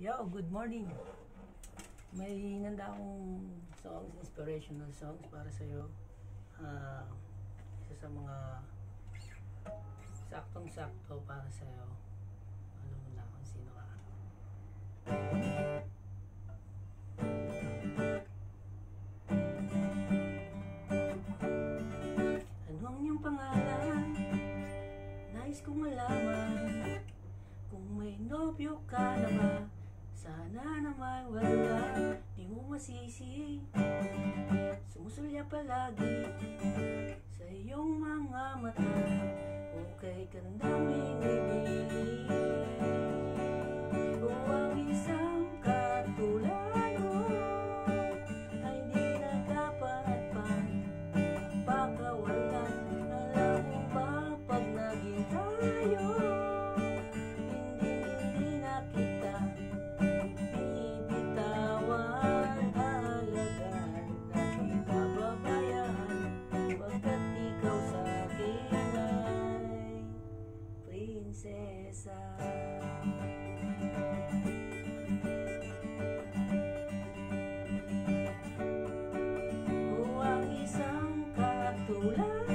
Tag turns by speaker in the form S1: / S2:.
S1: Yo, good morning. May nanda akong songs, inspirational songs para sa iyo. Ah, isa sa mga saktong-sakto para sa iyo. Alam mo na kung sino ka. Ano ang iyong pangalan? Nais kong malaman Kung may nobyo ka na ba Sana naman wala Di mo masisi Sumusulya palagi Sa iyong mga mata princesa. Huwag isang katulad.